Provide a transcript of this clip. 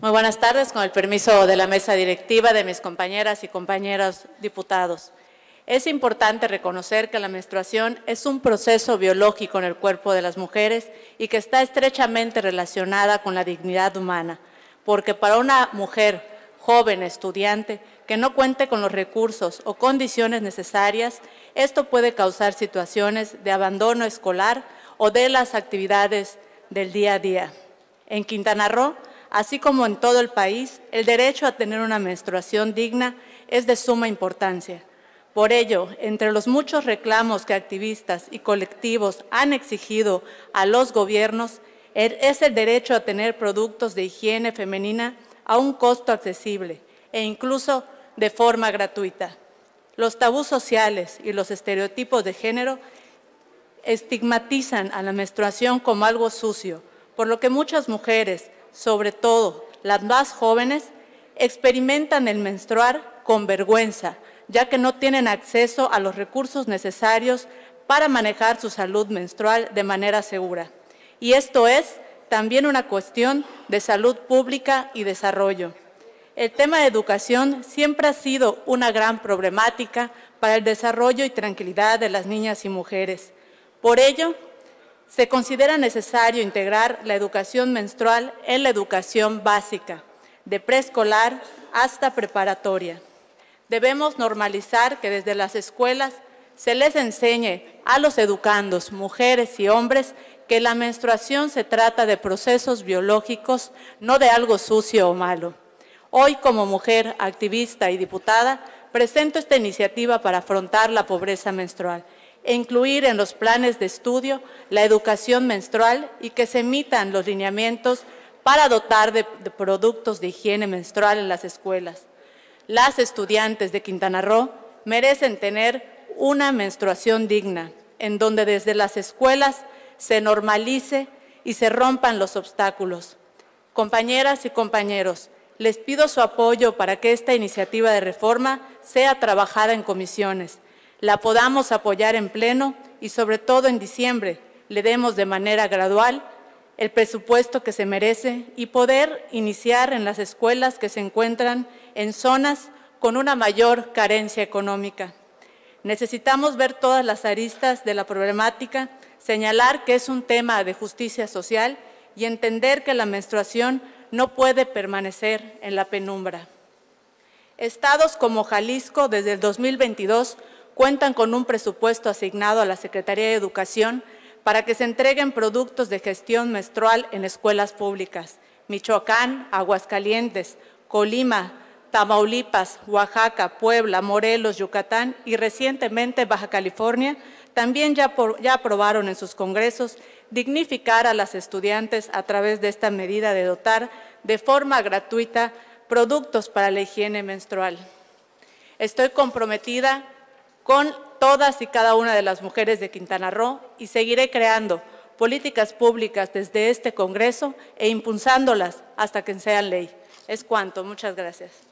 Muy buenas tardes, con el permiso de la mesa directiva, de mis compañeras y compañeros diputados. Es importante reconocer que la menstruación es un proceso biológico en el cuerpo de las mujeres y que está estrechamente relacionada con la dignidad humana, porque para una mujer joven, estudiante, que no cuente con los recursos o condiciones necesarias, esto puede causar situaciones de abandono escolar o de las actividades del día a día. En Quintana Roo, así como en todo el país, el derecho a tener una menstruación digna es de suma importancia. Por ello, entre los muchos reclamos que activistas y colectivos han exigido a los gobiernos, er, es el derecho a tener productos de higiene femenina a un costo accesible e incluso de forma gratuita. Los tabús sociales y los estereotipos de género estigmatizan a la menstruación como algo sucio, por lo que muchas mujeres, sobre todo las más jóvenes, experimentan el menstruar con vergüenza, ya que no tienen acceso a los recursos necesarios para manejar su salud menstrual de manera segura. Y esto es también una cuestión de salud pública y desarrollo. El tema de educación siempre ha sido una gran problemática para el desarrollo y tranquilidad de las niñas y mujeres. Por ello, se considera necesario integrar la educación menstrual en la educación básica, de preescolar hasta preparatoria. Debemos normalizar que desde las escuelas se les enseñe a los educandos, mujeres y hombres, que la menstruación se trata de procesos biológicos, no de algo sucio o malo. Hoy, como mujer activista y diputada, presento esta iniciativa para afrontar la pobreza menstrual e incluir en los planes de estudio la educación menstrual y que se emitan los lineamientos para dotar de, de productos de higiene menstrual en las escuelas las estudiantes de Quintana Roo merecen tener una menstruación digna, en donde desde las escuelas se normalice y se rompan los obstáculos. Compañeras y compañeros, les pido su apoyo para que esta iniciativa de reforma sea trabajada en comisiones, la podamos apoyar en pleno y sobre todo en diciembre le demos de manera gradual el presupuesto que se merece y poder iniciar en las escuelas que se encuentran en zonas con una mayor carencia económica. Necesitamos ver todas las aristas de la problemática, señalar que es un tema de justicia social y entender que la menstruación no puede permanecer en la penumbra. Estados como Jalisco desde el 2022 cuentan con un presupuesto asignado a la Secretaría de Educación para que se entreguen productos de gestión menstrual en escuelas públicas. Michoacán, Aguascalientes, Colima, Tamaulipas, Oaxaca, Puebla, Morelos, Yucatán y recientemente Baja California también ya, aprobaron en sus congresos dignificar a las estudiantes a través de esta medida de dotar de forma gratuita productos para la higiene menstrual. Estoy comprometida con todas y cada una de las mujeres de Quintana Roo y seguiré creando políticas públicas desde este Congreso e impulsándolas hasta que sean ley. Es cuanto. Muchas gracias.